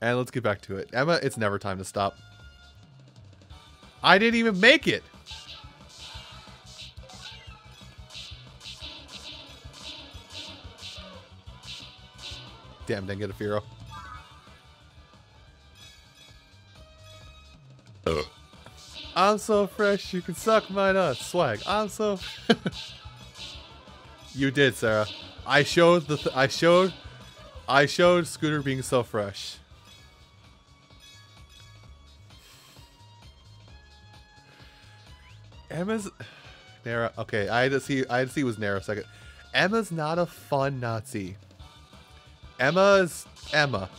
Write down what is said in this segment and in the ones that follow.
And let's get back to it. Emma, it's never time to stop. I didn't even make it. Damn, didn't get a Firo. I'm so fresh, you can suck my nuts. Swag. I'm so. you did, Sarah. I showed the. Th I showed. I showed Scooter being so fresh. Emma's Nara. Okay, I had to see. I had to see was Nara second. Emma's not a fun Nazi. Emma's Emma.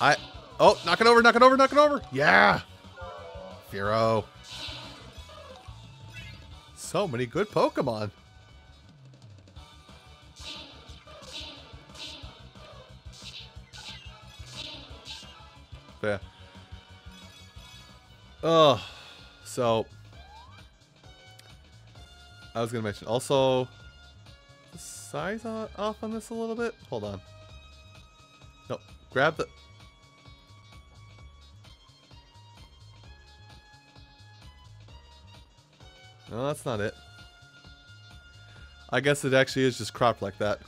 I oh knock it over, knock it over, knock it over. Yeah. Firo. So many good Pokemon. Yeah. Oh, so I was gonna mention also size off on this a little bit. Hold on. No, grab the. No, that's not it. I guess it actually is just cropped like that.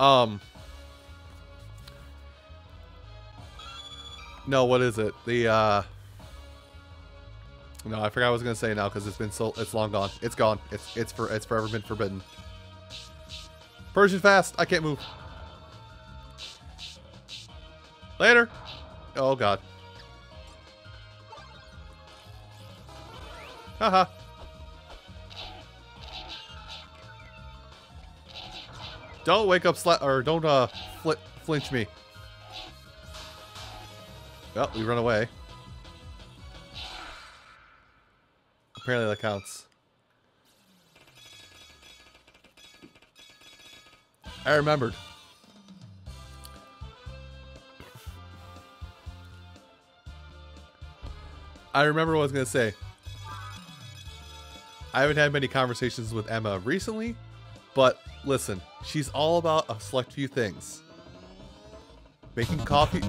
Um. No, what is it? The, uh... No, I forgot I was gonna say now because it's been so it's long gone. It's gone. It's it's for it's forever been forbidden. Persian fast. I can't move. Later. Oh god. Haha. don't wake up sla or don't uh fl flinch me. Well, we run away. Apparently that counts. I remembered. I remember what I was going to say. I haven't had many conversations with Emma recently, but listen, she's all about a select few things. Making coffee.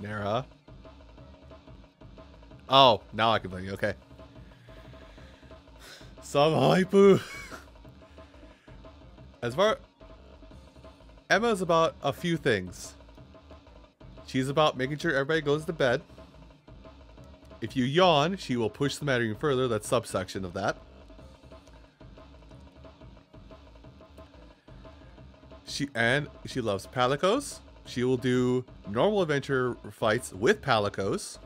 Nara. Oh, now I can blame you. Okay. Some hypu. As far Emma's about a few things. She's about making sure everybody goes to bed. If you yawn, she will push the matter even further. That's subsection of that. She and she loves palicos. She will do normal adventure fights with palicos.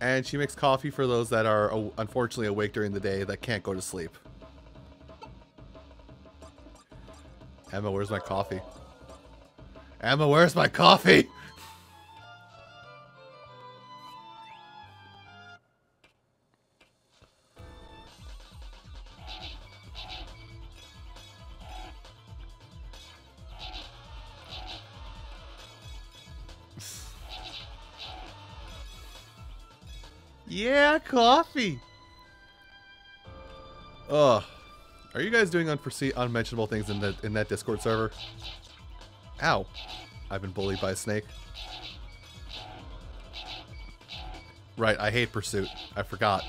And she makes coffee for those that are unfortunately awake during the day that can't go to sleep. Emma, where's my coffee? Emma, where's my coffee? yeah, coffee. Ugh. Are you guys doing unforeseen, unmentionable things in that in that Discord server? Ow. I've been bullied by a snake. Right, I hate Pursuit. I forgot.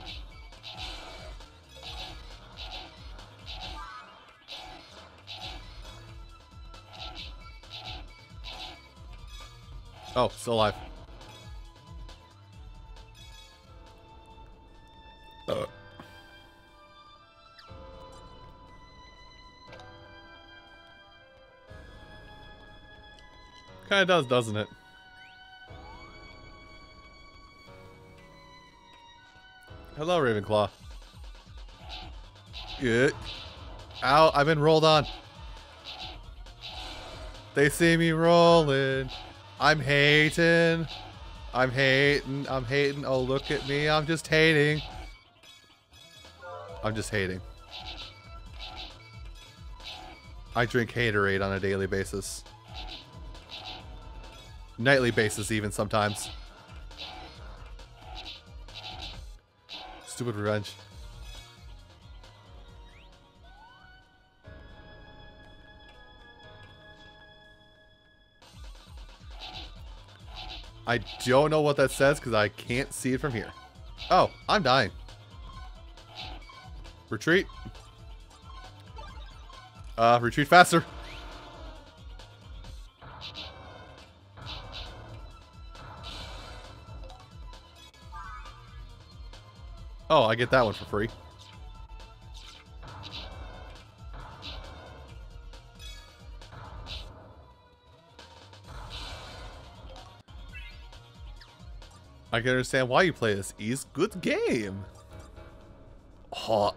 Oh, still alive. Uh. Kinda does, doesn't it? Hello, Ravenclaw. Good. Ow, I've been rolled on. They see me rolling. I'm hating. I'm hating. I'm hating. Oh, look at me. I'm just hating. I'm just hating. I drink haterade on a daily basis. Nightly basis even sometimes. Stupid revenge. I don't know what that says because I can't see it from here. Oh, I'm dying. Retreat. Uh, retreat faster. Oh, I get that one for free. I can understand why you play this. Ease good game. Hot.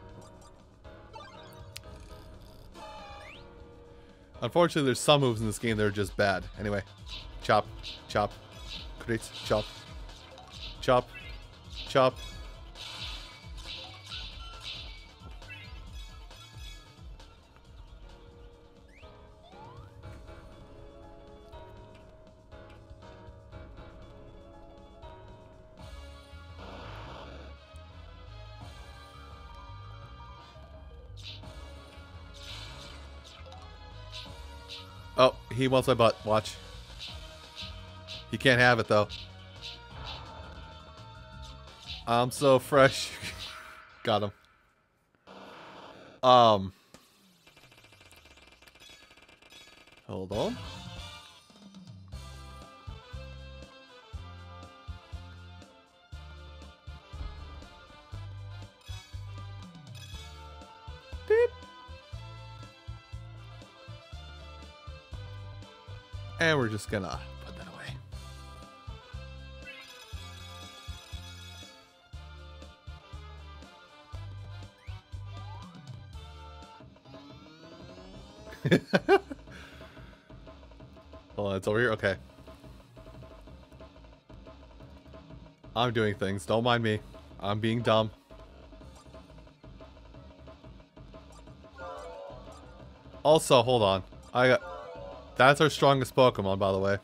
Unfortunately, there's some moves in this game that are just bad. Anyway, chop, chop, crit, chop, chop, chop. He wants my butt. Watch. He can't have it, though. I'm so fresh. Got him. Um. Hold on. Just gonna put that away. On, it's over here? Okay. I'm doing things. Don't mind me. I'm being dumb. Also, hold on. I got... That's our strongest Pokemon, by the way.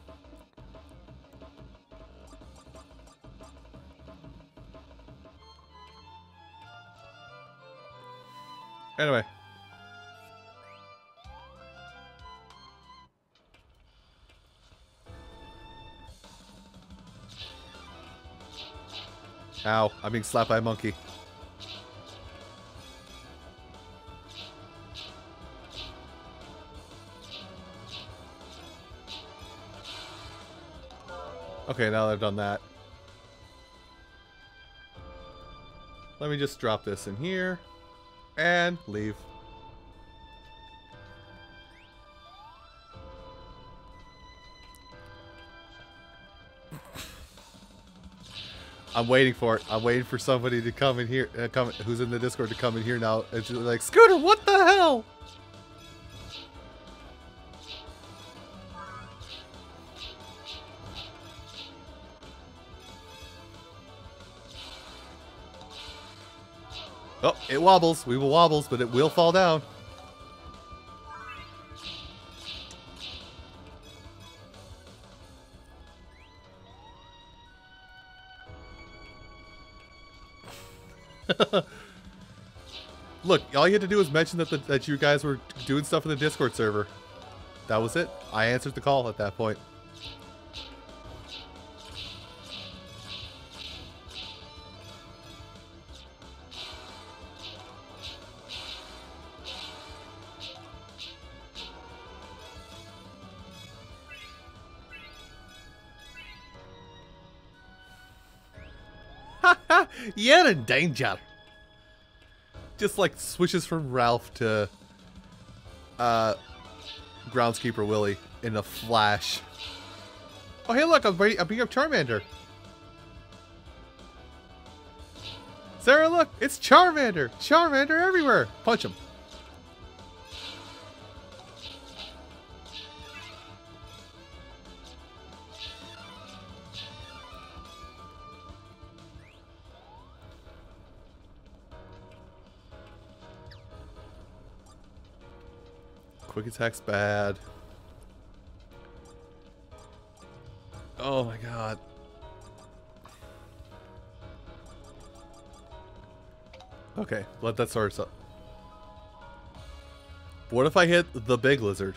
Anyway. Ow, I'm being slapped by a monkey. Okay, now that I've done that. Let me just drop this in here. And leave. I'm waiting for it. I'm waiting for somebody to come in here, uh, come who's in the Discord to come in here now. She's like, Scooter, what the hell? It wobbles. We will wobbles, but it will fall down. Look, all you had to do was mention that the, that you guys were doing stuff in the Discord server. That was it. I answered the call at that point. In danger. Just like switches from Ralph to uh, Groundskeeper Willie in a flash. Oh, hey, look, I'm, I'm being up Charmander. Sarah, look, it's Charmander. Charmander everywhere. Punch him. Attack's bad. Oh my god. Okay, let that sort up. What if I hit the big lizard?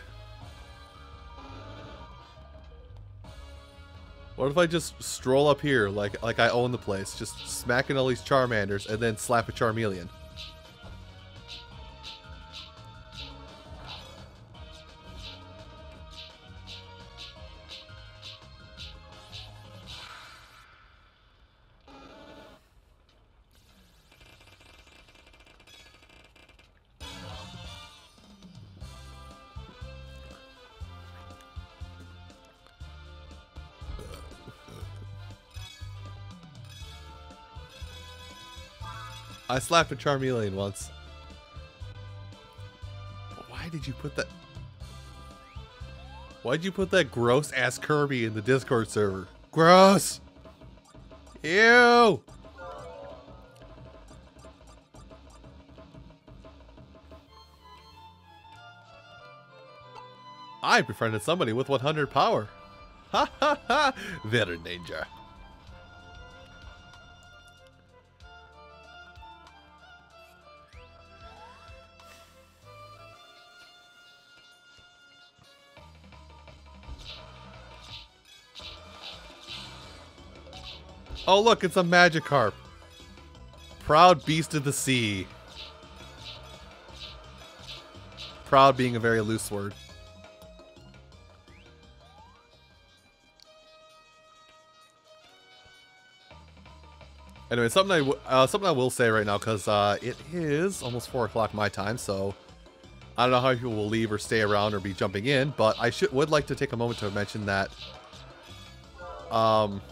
What if I just stroll up here like like I own the place, just smacking all these Charmanders and then slap a Charmeleon? I slapped a Charmeleon once. Why did you put that? Why'd you put that gross ass Kirby in the Discord server? Gross! Ew! I befriended somebody with 100 power. Ha ha ha! Very danger. Oh look, it's a Magikarp. Proud beast of the sea. Proud being a very loose word. Anyway, something I, uh, something I will say right now, because uh, it is almost 4 o'clock my time, so I don't know how people will leave or stay around or be jumping in, but I should would like to take a moment to mention that um,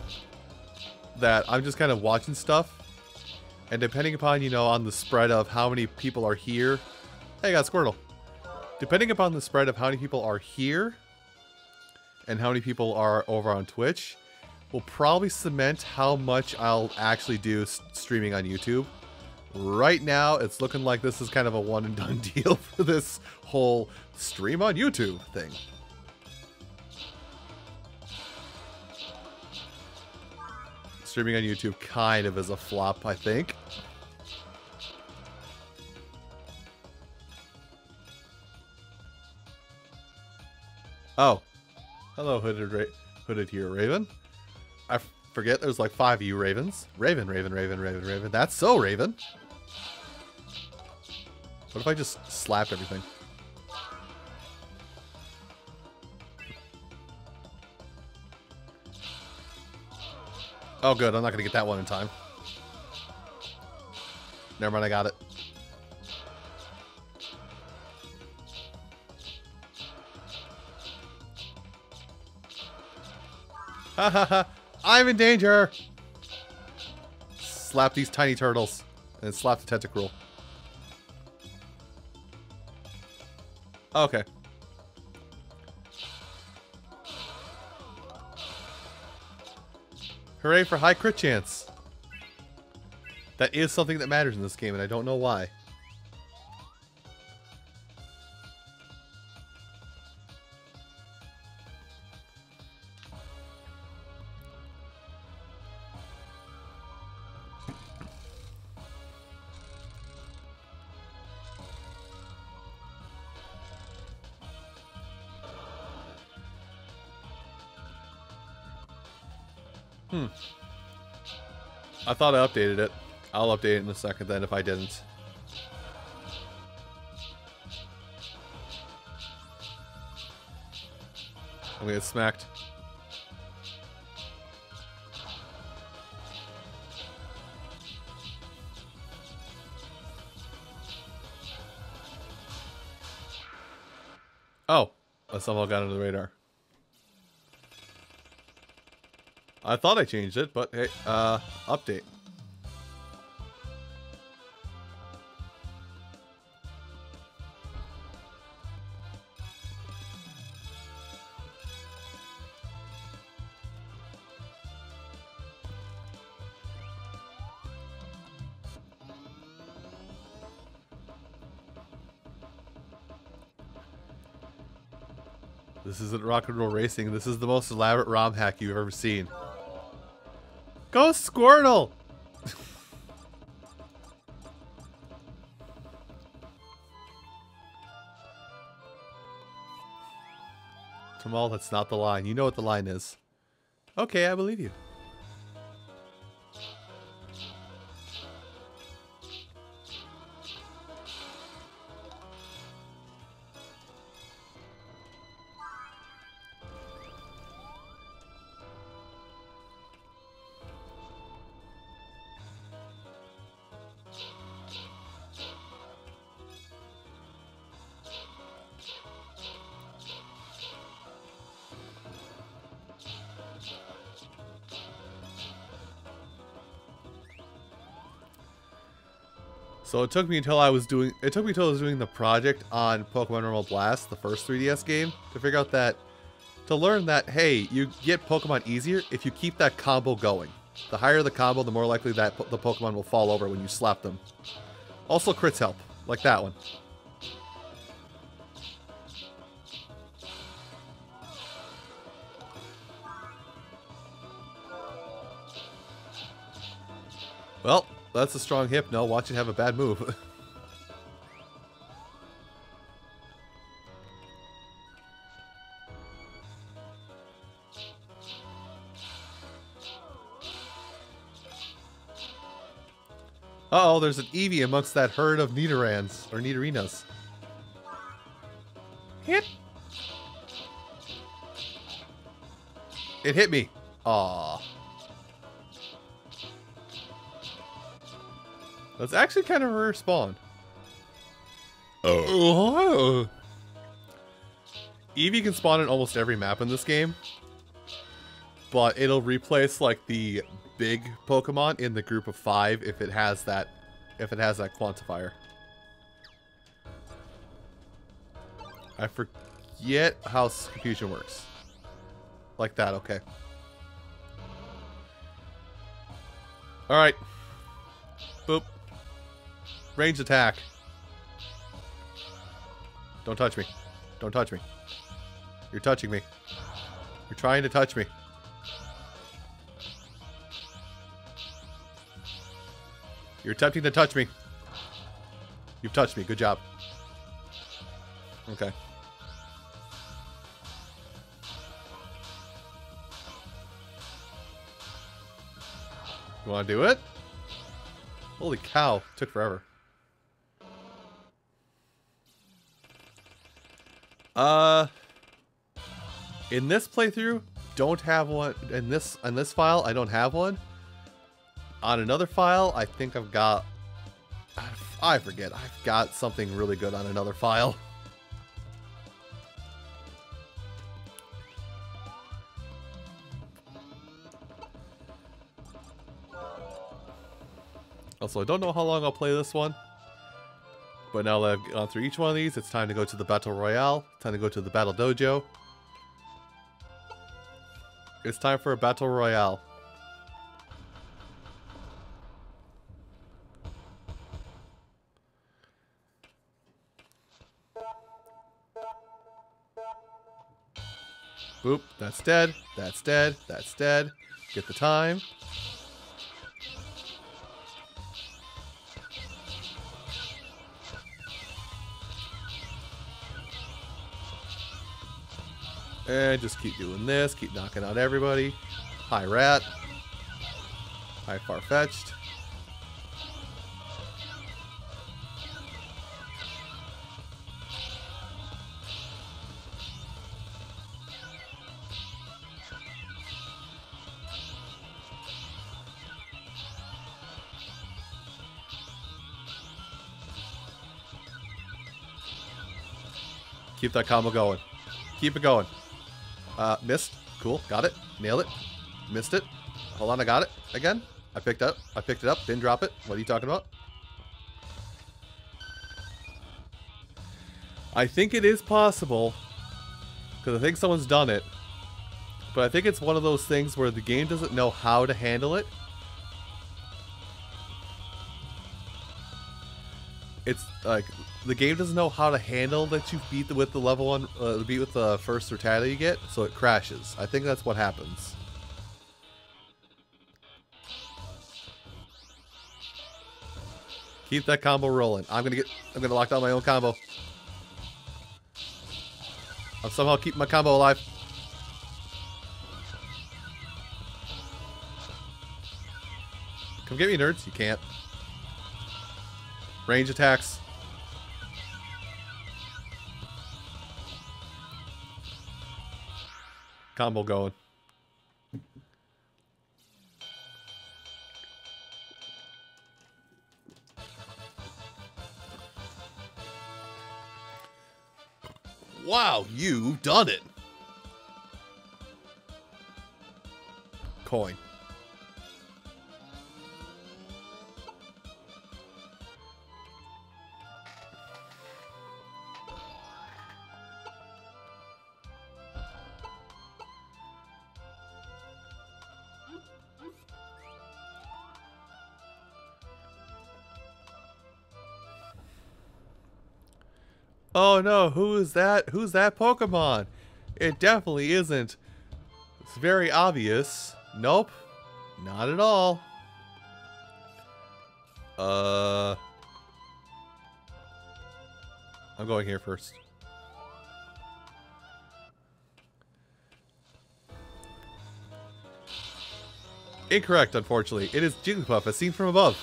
that I'm just kind of watching stuff, and depending upon, you know, on the spread of how many people are here, hey, I got Squirtle. Depending upon the spread of how many people are here, and how many people are over on Twitch, will probably cement how much I'll actually do streaming on YouTube. Right now, it's looking like this is kind of a one and done deal for this whole stream on YouTube thing. Streaming on YouTube kind of is a flop, I think. Oh. Hello, Hooded Ra Hooded here, Raven. I forget there's like five of you Ravens. Raven, Raven, Raven, Raven, Raven. That's so Raven. What if I just slapped everything? Oh, good. I'm not going to get that one in time. Never mind, I got it. Ha ha ha! I'm in danger! Slap these tiny turtles. And slap the tentacruel. Okay. Hooray for high crit chance. That is something that matters in this game, and I don't know why. I thought I updated it. I'll update it in a second then if I didn't. I'm gonna get smacked. Oh, I somehow got under the radar. I thought I changed it, but hey, uh, update. This isn't rock and roll racing. This is the most elaborate ROM hack you've ever seen. Squirtle! Jamal, that's not the line. You know what the line is. Okay, I believe you. So it took me until I was doing it took me until I was doing the project on Pokemon Rumble Blast, the first 3DS game, to figure out that to learn that hey, you get Pokemon easier if you keep that combo going. The higher the combo, the more likely that the Pokemon will fall over when you slap them. Also crits help, like that one. Well, that's a strong hip. No, watch it have a bad move. Uh oh there's an Eevee amongst that herd of Nidorans, or Nidorinas. Hit! It hit me. Aww. That's actually kind of a rare spawn. Oh. Eevee can spawn in almost every map in this game. But it'll replace like the big Pokemon in the group of five if it has that if it has that quantifier. I forget how confusion works. Like that, okay. Alright. Boop. Range attack. Don't touch me. Don't touch me. You're touching me. You're trying to touch me. You're attempting to touch me. You've touched me. Good job. Okay. You want to do it? Holy cow. Took forever. Uh, in this playthrough, don't have one. In this in this file, I don't have one. On another file, I think I've got. I forget. I've got something really good on another file. Also, I don't know how long I'll play this one. But now that I've gone through each one of these, it's time to go to the Battle Royale. It's Time to go to the Battle Dojo. It's time for a Battle Royale. Boop, that's dead, that's dead, that's dead. Get the time. And just keep doing this, keep knocking out everybody. Hi, Rat. Hi, Farfetch'd. Keep that combo going. Keep it going. Uh, missed. Cool. Got it. Nailed it. Missed it. Hold on, I got it. Again. I picked up. I picked it up. Didn't drop it. What are you talking about? I think it is possible. Because I think someone's done it. But I think it's one of those things where the game doesn't know how to handle it. it's like the game doesn't know how to handle that you beat the, with the level one, uh, beat with the first Rattata you get, so it crashes. I think that's what happens. Keep that combo rolling. I'm gonna get. I'm gonna lock down my own combo. I'm somehow keeping my combo alive. Come get me, nerds. You can't. Range attacks. Combo going. Wow, you've done it. Coin. No, who is that? Who's that Pokemon? It definitely isn't. It's very obvious. Nope. Not at all. Uh... I'm going here first. Incorrect, unfortunately. It is Jigglypuff, as seen from above.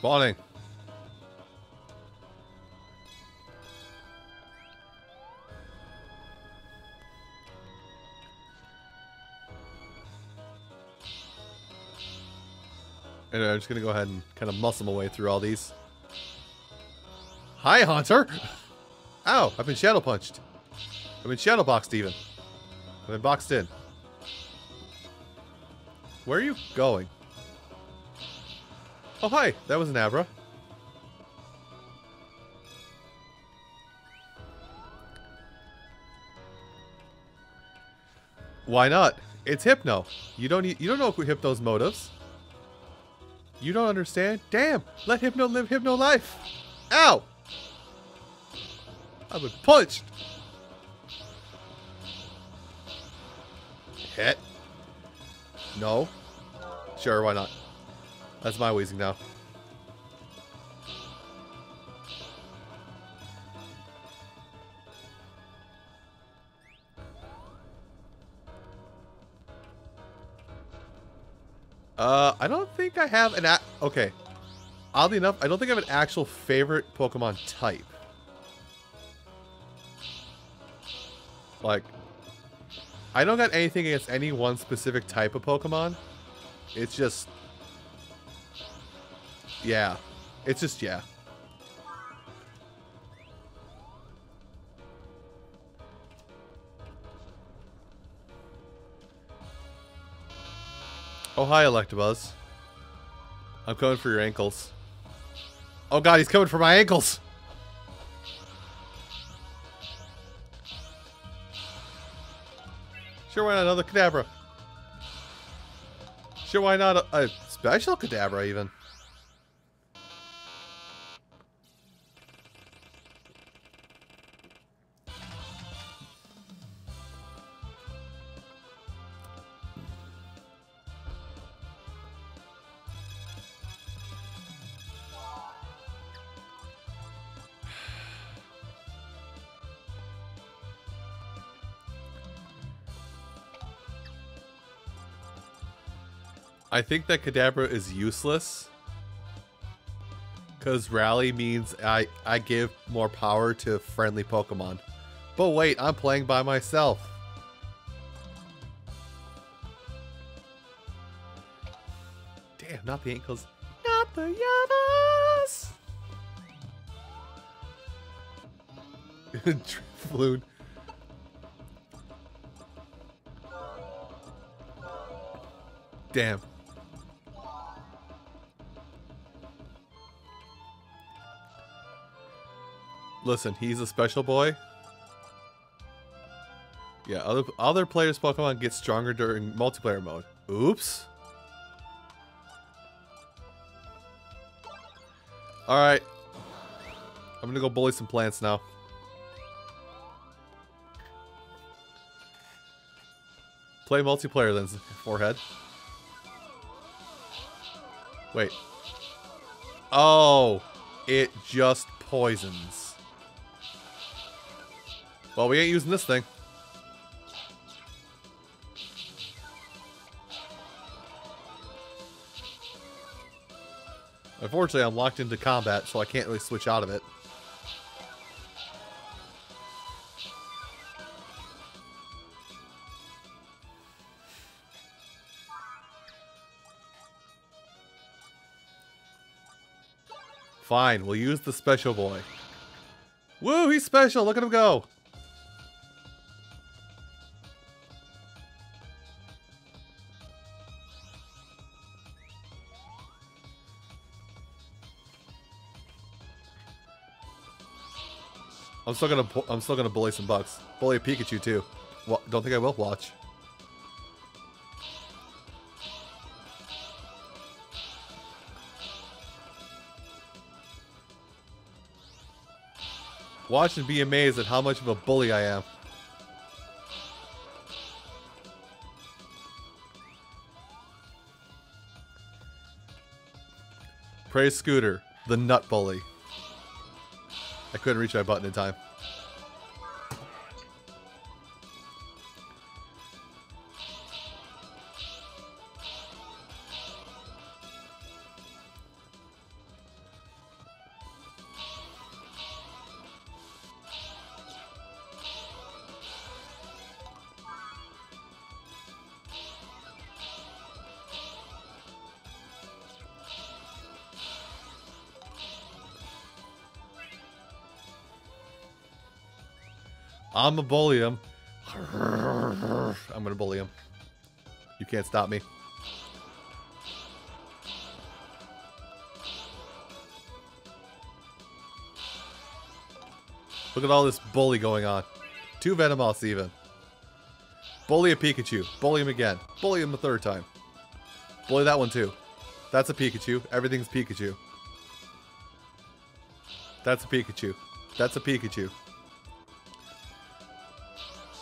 Spawning. Anyway, I'm just gonna go ahead and kind of muscle my way through all these. Hi, Hunter! Ow, I've been shadow punched. I've been shadow boxed even. I've been boxed in. Where are you going? Oh, hi. That was an Abra. Why not? It's Hypno. You don't you don't know Hypno's motives. You don't understand? Damn! Let Hypno live Hypno life! Ow! I've been punched! Hit. No. Sure, why not? That's my wheezing now. Uh, I don't think I have an okay. Oddly enough, I don't think I have an actual favorite Pokemon type. Like, I don't got anything against any one specific type of Pokemon. It's just yeah. It's just, yeah. Oh, hi, Electabuzz. I'm coming for your ankles. Oh god, he's coming for my ankles! Sure, why not another Kadabra? Sure, why not a, a special Kadabra, even? I think that Kadabra is useless. Because Rally means I, I give more power to friendly Pokemon. But wait, I'm playing by myself. Damn, not the ankles. Not the Yadas! Floon. Damn. Listen, he's a special boy. Yeah, other other players' Pokemon get stronger during multiplayer mode. Oops. Alright. I'm gonna go bully some plants now. Play multiplayer then, forehead. Wait. Oh, it just poisons. Well, we ain't using this thing. Unfortunately, I'm locked into combat, so I can't really switch out of it. Fine, we'll use the special boy. Woo, he's special. Look at him go. I'm still gonna I'm still gonna bully some bucks. Bully a Pikachu too. Well, don't think I will. Watch. Watch and be amazed at how much of a bully I am. Praise Scooter, the nut bully. I couldn't reach my button in time. I'm gonna bully him. I'm gonna bully him. You can't stop me. Look at all this bully going on. Two Venomoths even. Bully a Pikachu. Bully him again. Bully him a third time. Bully that one too. That's a Pikachu. Everything's Pikachu. That's a Pikachu. That's a Pikachu.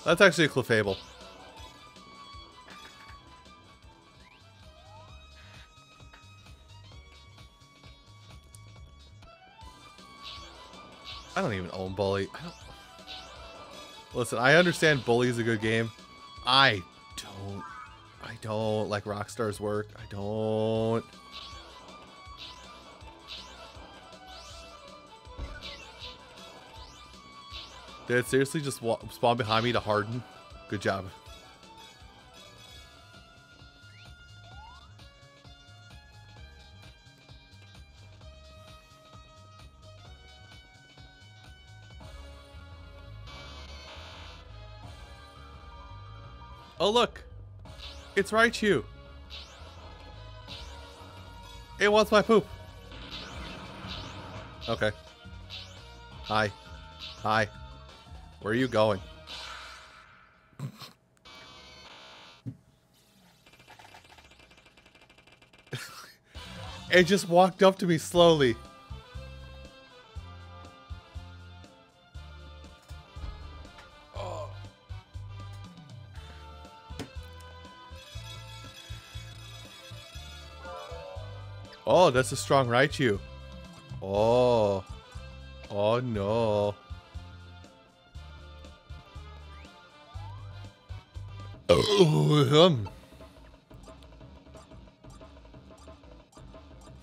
That's actually a Clefable. I don't even own Bully. I don't... Listen, I understand Bully is a good game. I don't. I don't like Rockstar's work. I don't. Did it seriously just spawn behind me to harden? Good job. Oh look! It's Raichu! It wants my poop! Okay. Hi. Hi. Where are you going? it just walked up to me slowly. Oh. Oh, that's a strong Raichu. Oh. Oh no.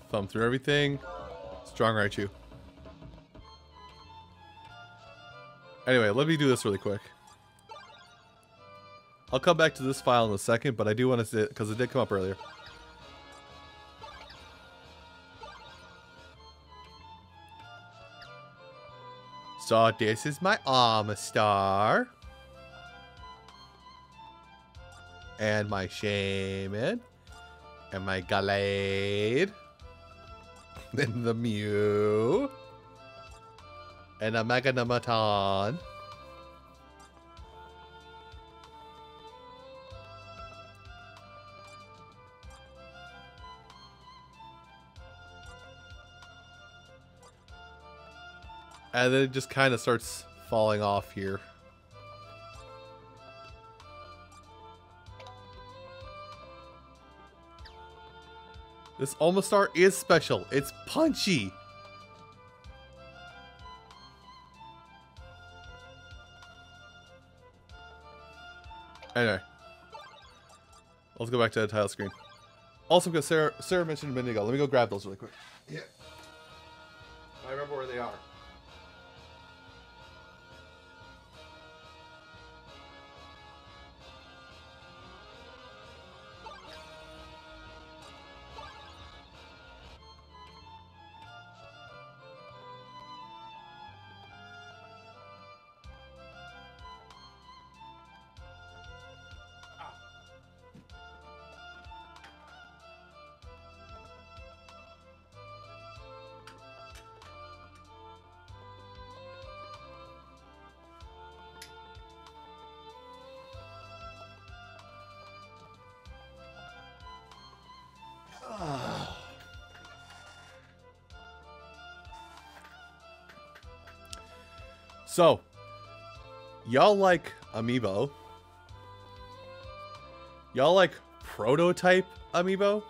Thumb through everything. Strong Raichu. Anyway, let me do this really quick. I'll come back to this file in a second, but I do want to it because it did come up earlier. So this is my Omastar. And my Shaymin. And my Gallade. Then the Mew. And a Meganematon. And then it just kind of starts falling off here. This Omastar is special. It's punchy. Anyway. Let's go back to the title screen. Also, because Sarah, Sarah mentioned ago, let me go grab those really quick. Yeah. I remember where they are. So, y'all like amiibo? Y'all like prototype amiibo?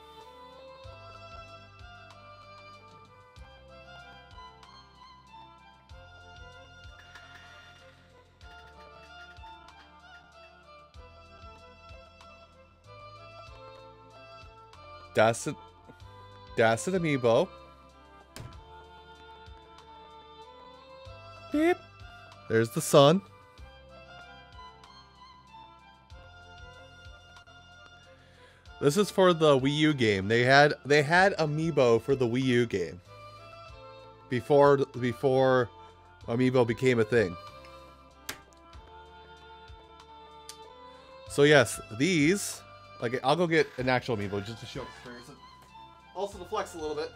That's it. Amiibo. There's the sun. This is for the Wii U game. They had they had amiibo for the Wii U game. Before before amiibo became a thing. So yes, these like I'll go get an actual amiibo just to show comparison. Also to flex a little bit.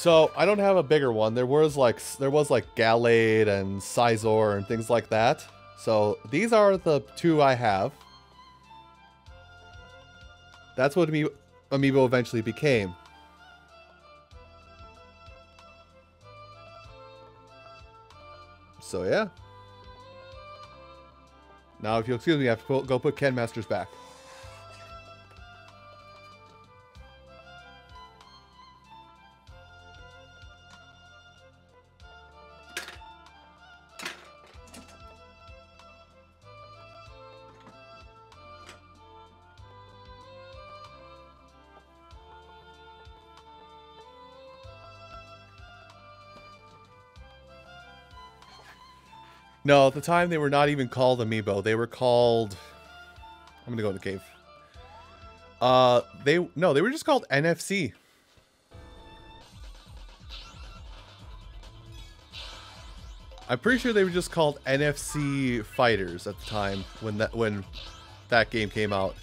So I don't have a bigger one. There was like there was like Gallade and Scizor and things like that. So these are the two I have. That's what Amiibo, Amiibo eventually became. So yeah. Now if you'll excuse me, I have to go put Ken Masters back. No, at the time they were not even called Amiibo. They were called. I'm gonna go in the cave. Uh, they no, they were just called NFC. I'm pretty sure they were just called NFC fighters at the time when that when that game came out.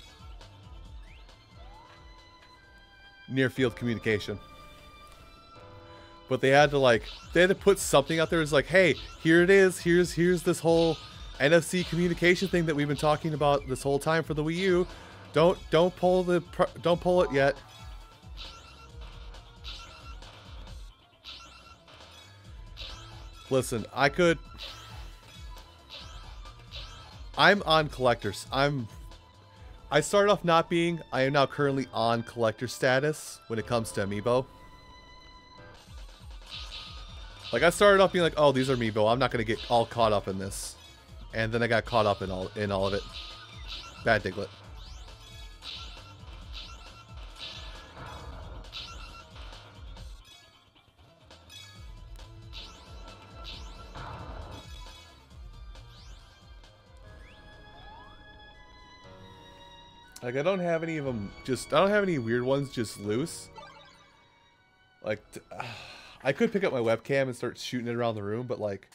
Near field communication but they had to like they had to put something out there. It's like, hey, here it is. Here's here's this whole NFC communication thing that we've been talking about this whole time for the Wii U. Don't don't pull the don't pull it yet. Listen, I could. I'm on collectors. I'm. I started off not being. I am now currently on collector status when it comes to Amiibo. Like I started off being like, oh, these are Amiibo. I'm not gonna get all caught up in this, and then I got caught up in all in all of it. Bad Diglett. Like, I don't have any of them just... I don't have any weird ones just loose. Like, uh, I could pick up my webcam and start shooting it around the room, but, like...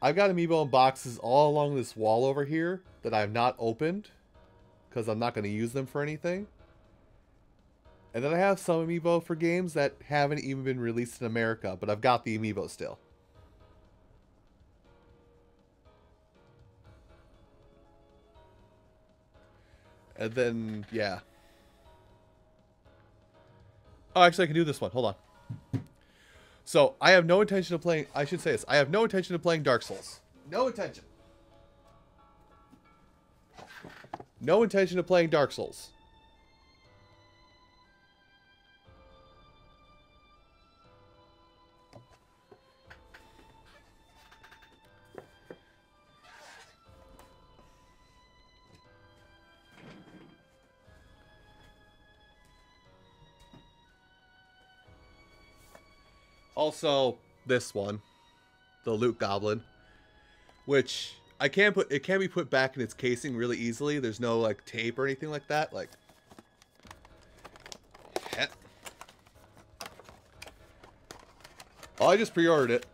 I've got amiibo in boxes all along this wall over here that I've not opened. Because I'm not going to use them for anything. And then I have some amiibo for games that haven't even been released in America, but I've got the amiibo still. And then, yeah. Oh, actually, I can do this one. Hold on. So, I have no intention of playing... I should say this. I have no intention of playing Dark Souls. No intention. No intention of playing Dark Souls. Also, this one, the Loot Goblin, which I can put. It can be put back in its casing really easily. There's no like tape or anything like that. Like. Oh, I just pre-ordered it.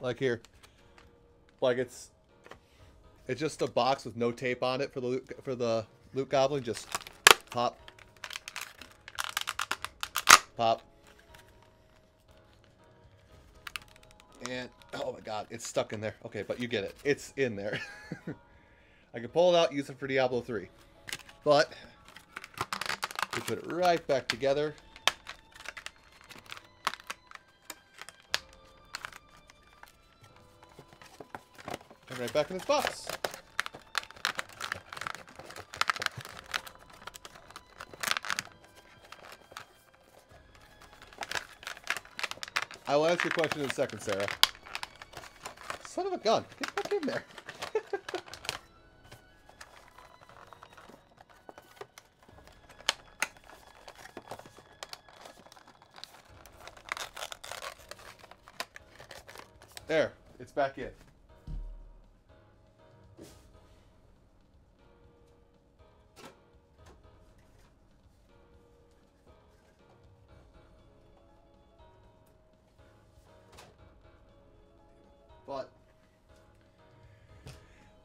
Like here, like it's it's just a box with no tape on it for the loot, for the loot goblin. Just pop, pop. And, oh my god, it's stuck in there. Okay, but you get it. It's in there. I can pull it out, use it for Diablo 3. But, we put it right back together. And right back in its box. I will ask your question in a second, Sarah. Son of a gun. Get back in there. there. It's back in.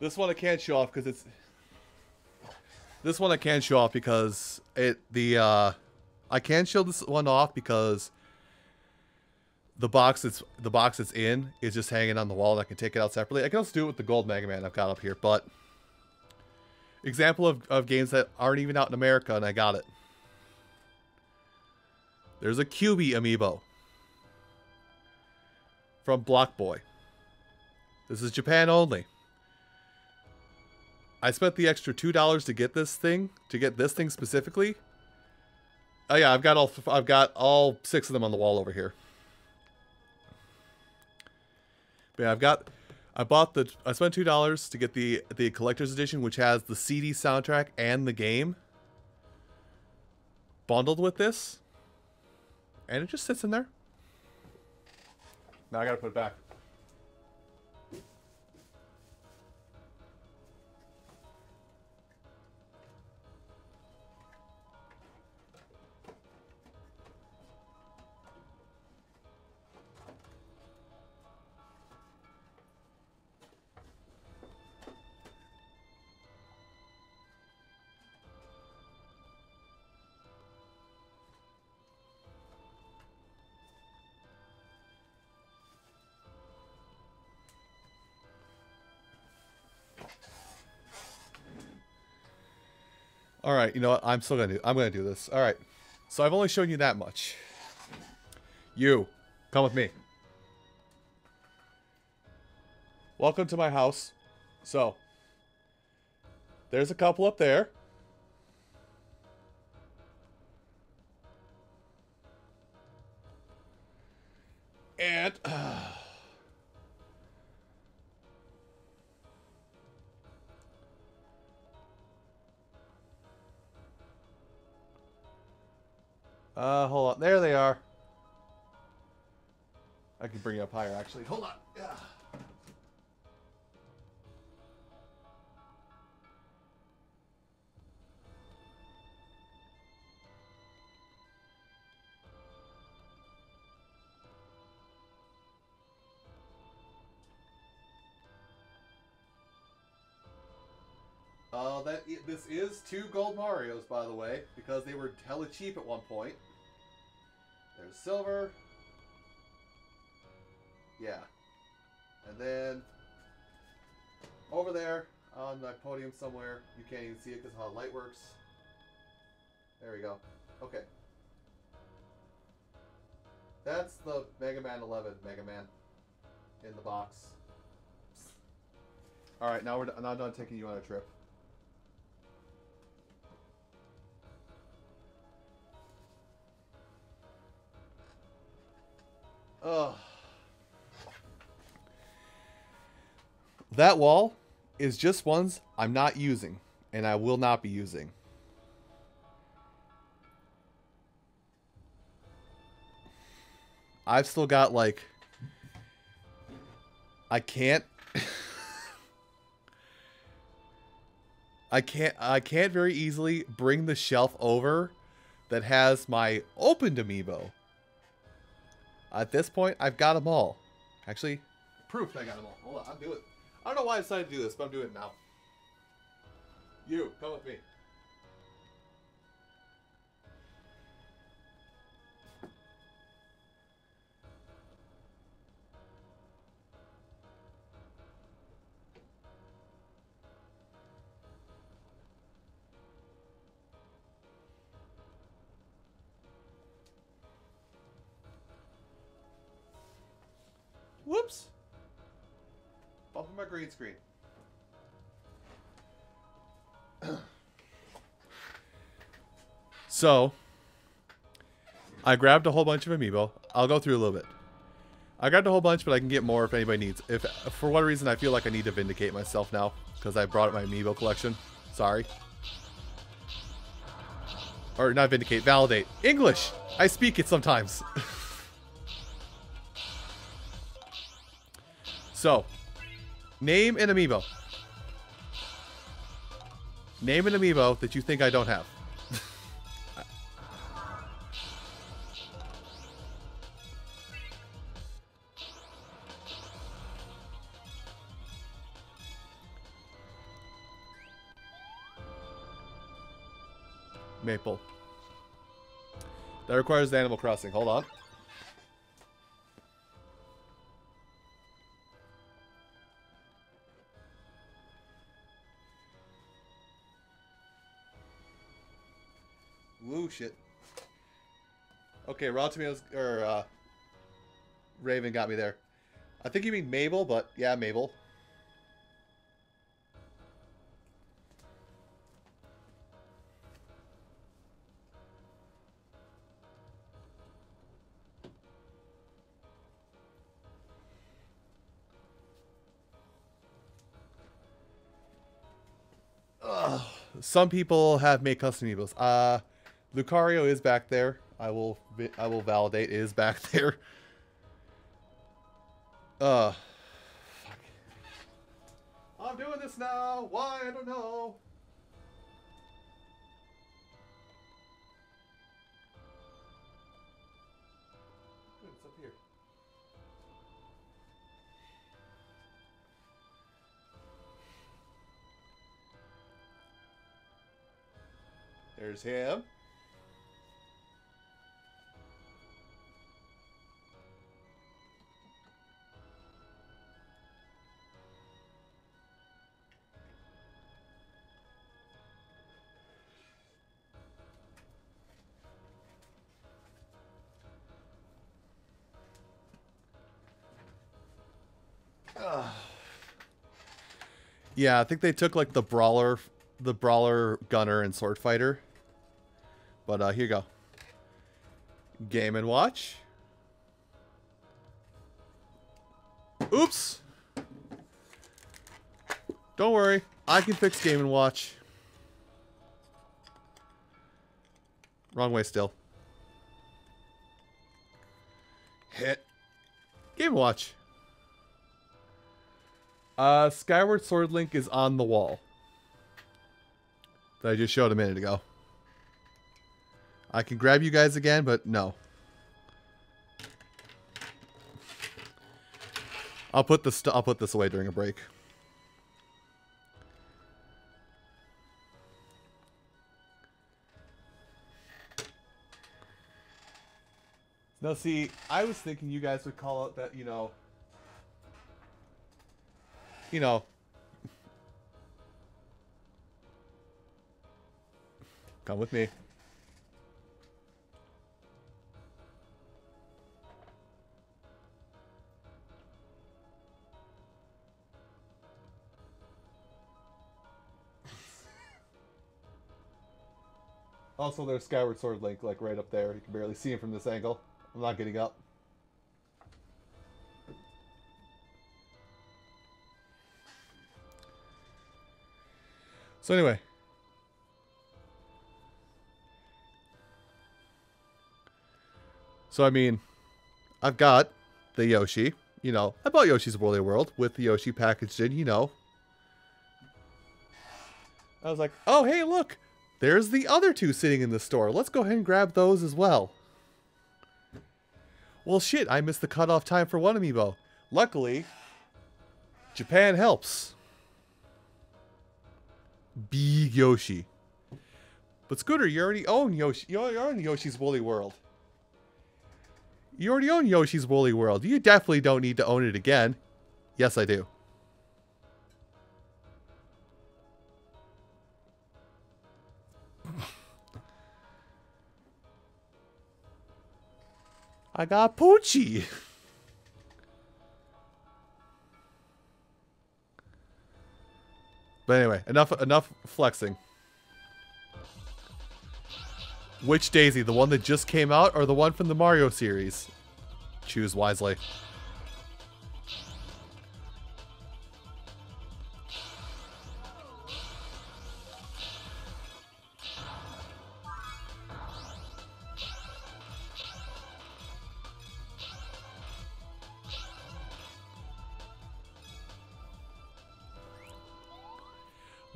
This one I can't show off because it's this one I can't show off because it the uh I can't show this one off because the box it's the box it's in is just hanging on the wall and I can take it out separately. I can also do it with the gold Mega Man I've got up here, but example of, of games that aren't even out in America and I got it. There's a Qbby amiibo from BoxBoy. This is Japan only. I spent the extra two dollars to get this thing, to get this thing specifically. Oh yeah, I've got all I've got all six of them on the wall over here. But yeah, I've got I bought the I spent two dollars to get the the collector's edition, which has the CD soundtrack and the game bundled with this, and it just sits in there. Now I gotta put it back. All right, you know what? I'm still gonna do. I'm gonna do this. All right. So I've only shown you that much. You, come with me. Welcome to my house. So, there's a couple up there. up higher, actually. Hold on. Yeah. Uh, that this is two gold Mario's, by the way, because they were hella cheap at one point. There's silver. Yeah. And then over there on the podium somewhere, you can't even see it because how the light works. There we go. Okay. That's the Mega Man 11 Mega Man in the box. All right, now we're now done taking you on a trip. Ugh. That wall is just ones I'm not using, and I will not be using. I've still got like I can't I can't I can't very easily bring the shelf over that has my opened amiibo. At this point, I've got them all. Actually, proof I got them all. Hold on, I'll do it. I don't know why I decided to do this, but I'm doing it now. You, come with me. Screen. so, I grabbed a whole bunch of amiibo. I'll go through a little bit. I grabbed a whole bunch, but I can get more if anybody needs. If for what reason I feel like I need to vindicate myself now because I brought up my amiibo collection. Sorry. Or not vindicate, validate. English. I speak it sometimes. So, name an amiibo. Name an amiibo that you think I don't have. Maple. That requires the Animal Crossing. Hold on. Woo shit. Okay, Raw Tomatoes or uh, Raven got me there. I think you mean Mabel, but yeah, Mabel. Some people have made custom amiibos. Uh, Lucario is back there. I will I will validate is back there. Uh fuck. I'm doing this now. Why? I don't know. It's up here. There's him. Yeah, I think they took like the brawler, the brawler, gunner, and sword fighter. But uh, here you go. Game and watch. Oops. Don't worry, I can fix Game and Watch. Wrong way still. Hit. Game Watch. Uh, Skyward Sword Link is on the wall. That I just showed a minute ago. I can grab you guys again, but no. I'll put this I'll put this away during a break. Now see, I was thinking you guys would call out that, you know, you know, come with me. Also, there's Skyward Sword Link, like right up there. You can barely see him from this angle. I'm not getting up. So anyway. So I mean, I've got the Yoshi. You know, I bought Yoshi's Woolly World with the Yoshi packaged in, you know. I was like, oh, hey, look. There's the other two sitting in the store. Let's go ahead and grab those as well. Well, shit, I missed the cutoff time for one amiibo. Luckily, Japan helps. Big Yoshi. But Scooter, you already own Yoshi. You already own Yoshi's Woolly World. You already own Yoshi's Woolly World. You definitely don't need to own it again. Yes, I do. I got Poochy. But anyway, enough enough flexing. Which Daisy, the one that just came out or the one from the Mario series? Choose wisely.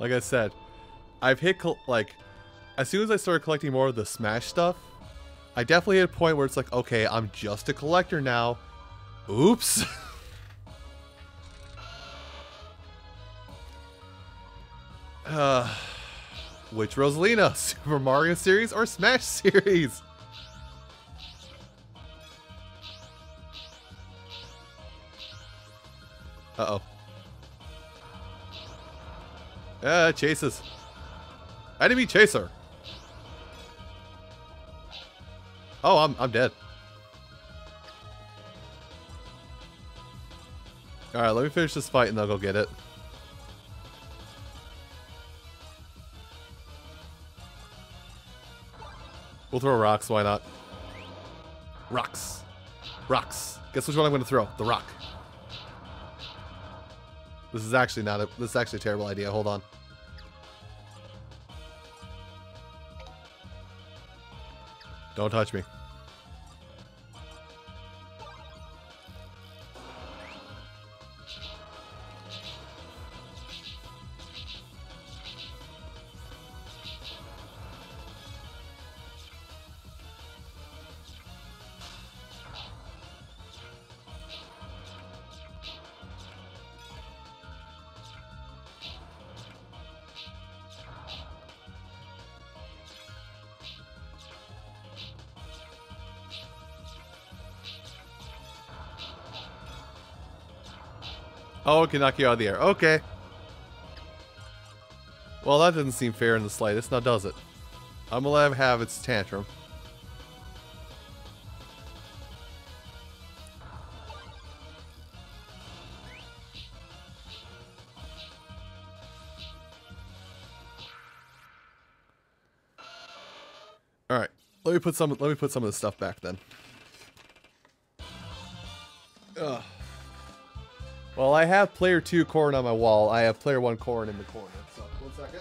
Like I said, I've hit like as soon as I started collecting more of the Smash stuff, I definitely hit a point where it's like, okay, I'm just a collector now. Oops. uh, which Rosalina? Super Mario series or Smash series? Chases. Enemy chaser. Oh, I'm, I'm dead. Alright, let me finish this fight and then I'll go get it. We'll throw rocks, why not? Rocks. Rocks. Guess which one I'm going to throw? The rock. This is actually not a this is actually a terrible idea. Hold on. Don't touch me. Oh, it can knock you out of the air. Okay. Well, that doesn't seem fair in the slightest, now does it? I'm gonna let him have its tantrum. All right, let me put some. Let me put some of the stuff back then. Well, I have player 2 corn on my wall. I have player 1 corn in the corner. So, one second.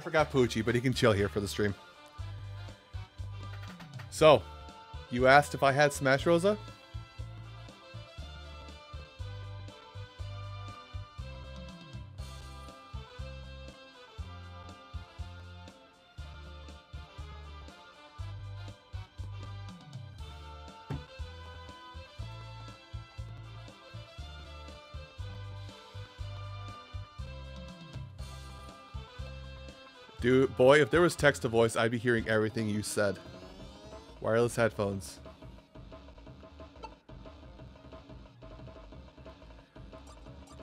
I forgot Poochy, but he can chill here for the stream. So, you asked if I had Smash Rosa? If there was text to voice, I'd be hearing everything you said. Wireless headphones.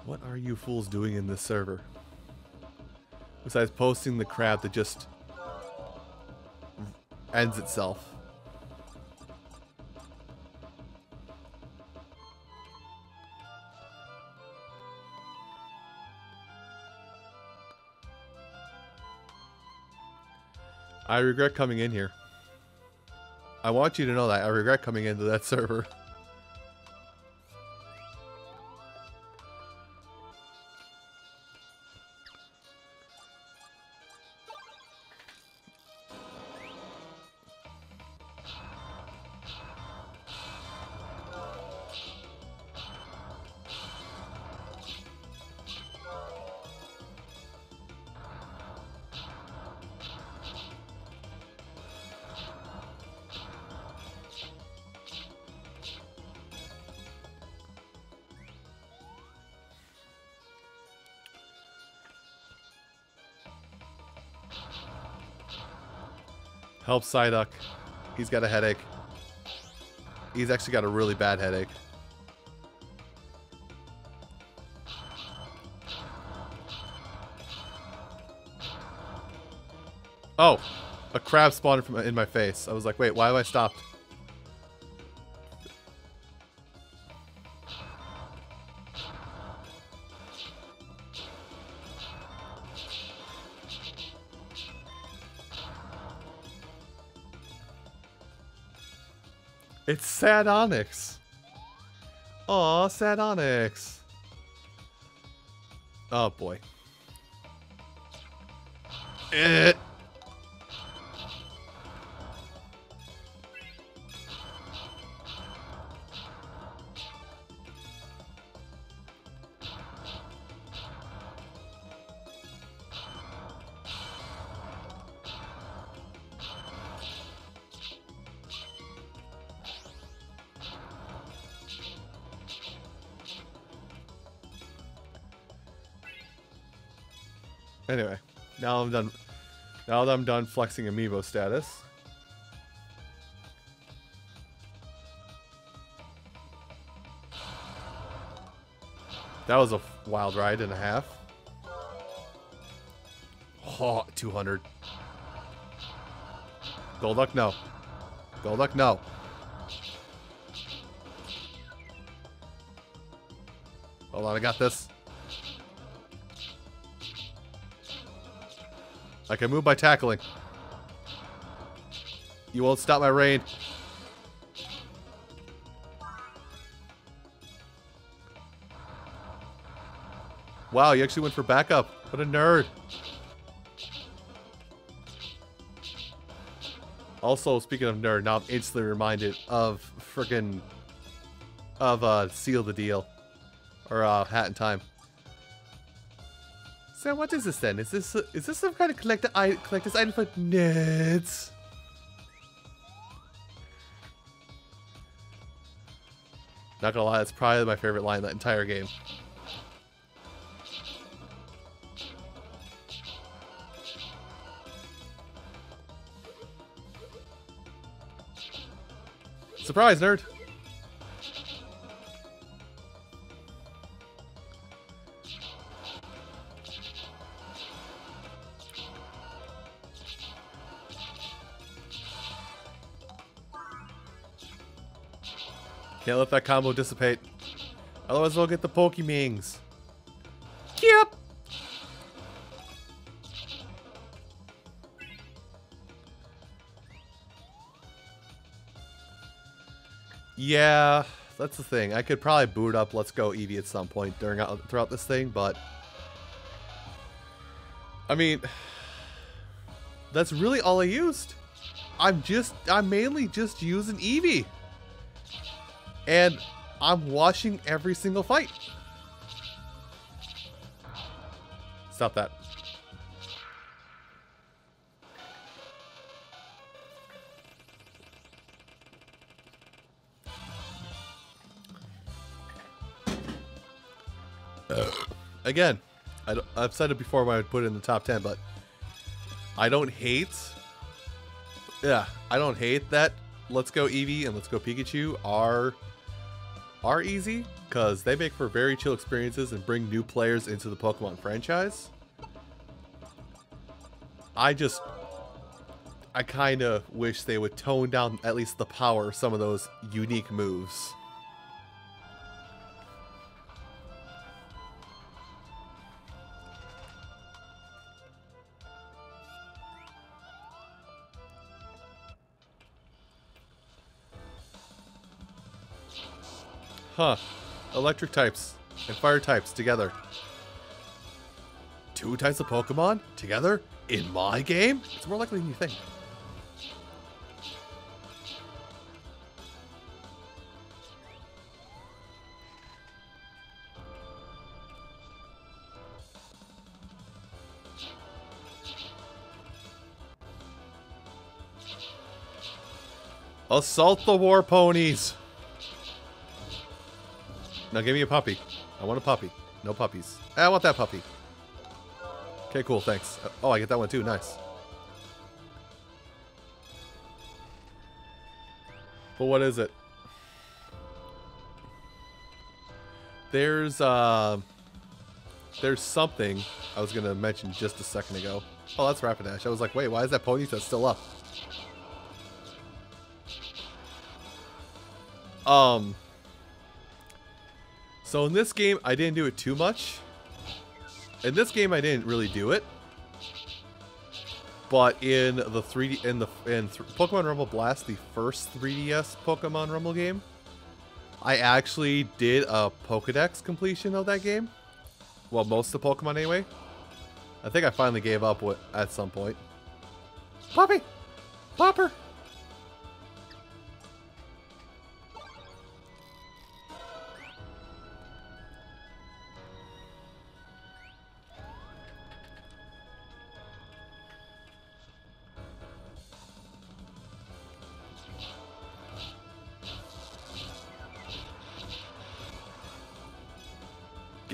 What are you fools doing in this server? Besides posting the crap that just ends itself. I regret coming in here. I want you to know that. I regret coming into that server. Help Psyduck. He's got a headache. He's actually got a really bad headache. Oh, a crab spawned from in my face. I was like, wait, why have I stopped? Sad Onix. Aw, Sad Onix. Oh boy. Eh. Anyway, now I'm done. Now that I'm done flexing amiibo status. That was a wild ride and a half. Oh, 200. Golduck, no. Golduck, no. Hold on, I got this. I can move by tackling. You won't stop my rain. Wow, you actually went for backup. What a nerd. Also, speaking of nerd, now I'm instantly reminded of freaking of uh Seal the Deal. Or uh Hat in Time. So what is this then? Is this is this some kind of collector I collector's item for nerds? Not gonna lie, that's probably my favorite line in that entire game. Surprise, nerd! Can't let that combo dissipate. Otherwise we'll get the Pokemings. Yep. Yeah, that's the thing. I could probably boot up Let's Go Eevee at some point during uh, throughout this thing, but I mean, That's really all I used. I'm just, I'm mainly just using Eevee. And I'm watching every single fight. Stop that. Again, I have said it before when I put it in the top 10, but I don't hate. Yeah, I don't hate that Let's Go Eevee and Let's Go Pikachu are are easy because they make for very chill experiences and bring new players into the Pokemon franchise. I just I kind of wish they would tone down at least the power of some of those unique moves. Huh. Electric types and fire types together. Two types of Pokemon together in my game? It's more likely than you think. Assault the war ponies! Now give me a puppy. I want a puppy. No puppies. I want that puppy. Okay, cool, thanks. Oh, I get that one too, nice. But what is it? There's, uh... There's something I was to mention just a second ago. Oh, that's Rapidash. I was like, wait, why is that Ponyta still up? Um... So in this game, I didn't do it too much. In this game, I didn't really do it. But in the 3D in the in th Pokemon Rumble Blast, the first 3DS Pokemon Rumble game, I actually did a Pokedex completion of that game. Well, most of the Pokemon anyway. I think I finally gave up at some point. Poppy! Popper!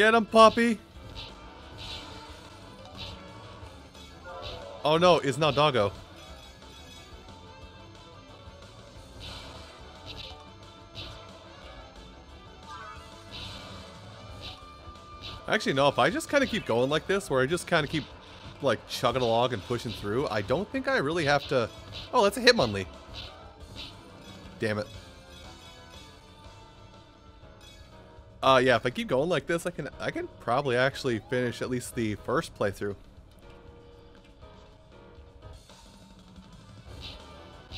Get him, puppy. Oh no, it's not doggo. Actually, no, if I just kind of keep going like this, where I just kind of keep, like, chugging along and pushing through, I don't think I really have to... Oh, that's a Hitmonlee. Damn it. Uh, yeah, if I keep going like this, I can I can probably actually finish at least the first playthrough.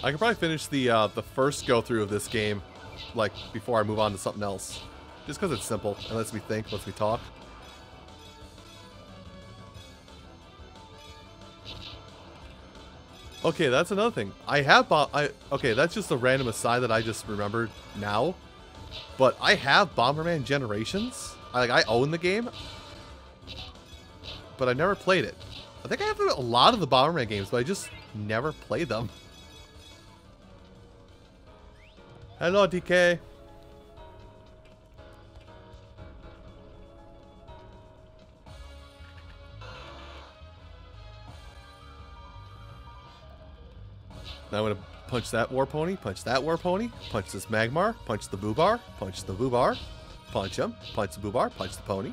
I can probably finish the uh, the first go through of this game, like before I move on to something else, just because it's simple and lets me think, lets me talk. Okay, that's another thing. I have bought. I okay, that's just a random aside that I just remembered now. But I have Bomberman Generations. I, like I own the game, but I never played it. I think I have a lot of the Bomberman games, but I just never play them. Hello, DK. Now I'm to Punch that War Pony, punch that War Pony, punch this Magmar, punch the Boobar, punch the Boobar, punch him, punch the Boobar, punch the Pony.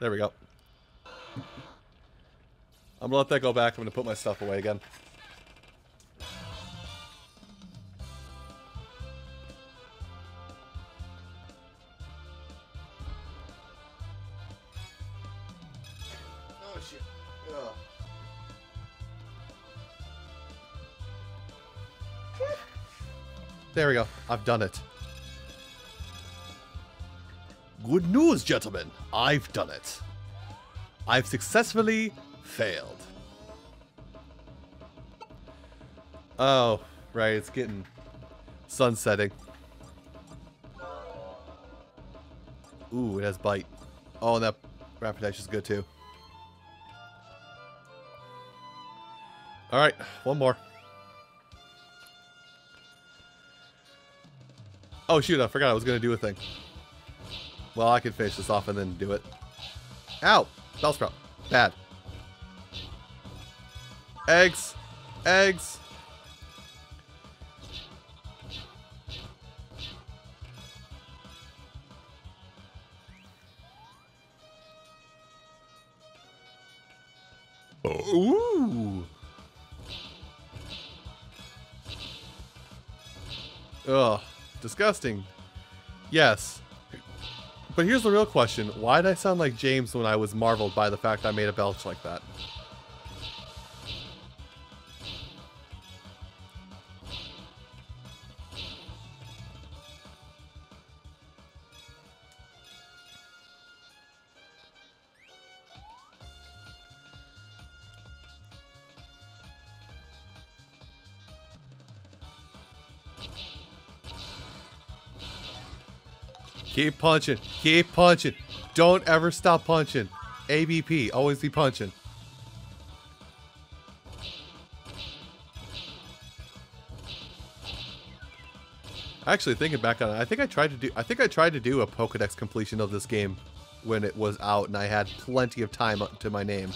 There we go. I'm gonna let that go back. I'm gonna put my stuff away again. There we go. I've done it. Good news, gentlemen. I've done it. I've successfully failed. Oh, right. It's getting sunsetting. Ooh, it has bite. Oh, and that rapid dash is good too. Alright, one more. Oh shoot, I forgot I was to do a thing. Well, I can finish this off and then do it. Ow! Bellsprout. Bad. Eggs! Eggs! Oh, ooh! Ugh, disgusting. Yes. But here's the real question. Why did I sound like James when I was marveled by the fact I made a belch like that? Keep punching. Keep punching. Don't ever stop punching. ABP. Always be punching. Actually, thinking back on it, I think I tried to do. I think I tried to do a Pokedex completion of this game when it was out, and I had plenty of time to my name.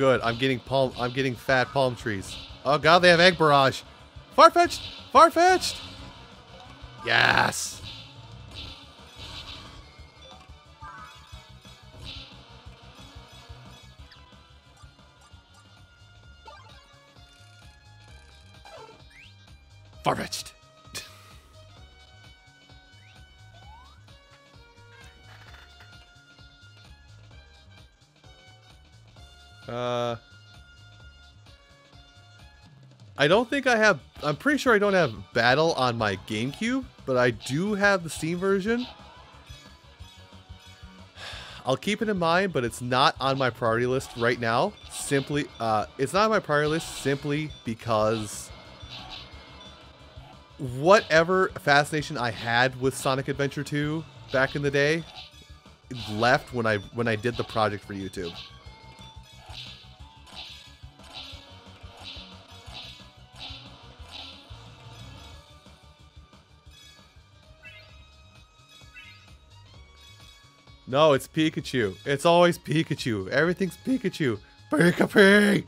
Good. I'm getting palm. I'm getting fat palm trees. Oh god, they have egg barrage. Farfetch'd. Farfetch'd. Yes. I don't think I have. I'm pretty sure I don't have Battle on my GameCube, but I do have the Steam version. I'll keep it in mind, but it's not on my priority list right now. Simply, uh, it's not on my priority list simply because whatever fascination I had with Sonic Adventure 2 back in the day left when I when I did the project for YouTube. No, it's Pikachu. It's always Pikachu. Everything's Pikachu. Pikachu!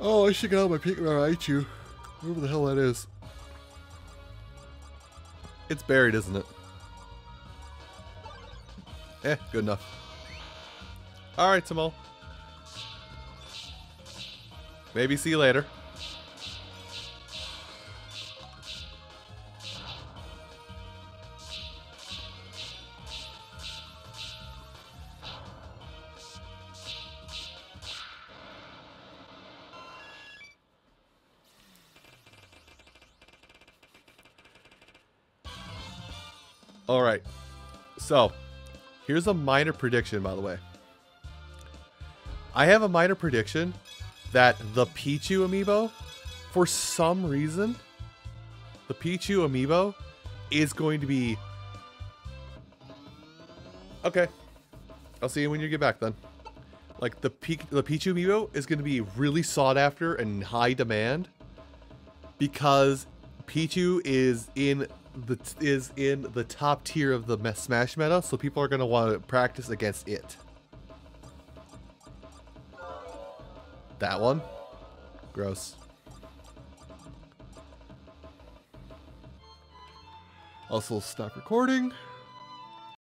Oh, I should get out my Pikachu. Whatever the hell that is. It's buried, isn't it? Eh, good enough. Alright, Timo. Maybe see you later. All right. So, here's a minor prediction, by the way. I have a minor prediction that the Pichu amiibo, for some reason, the Pichu amiibo is going to be. Okay. I'll see you when you get back then. Like the P the Pichu amiibo is going to be really sought after and high demand because Pichu is in the is in the top tier of the Smash meta, so people are going to want to practice against it. That one? Gross. Also, stop recording.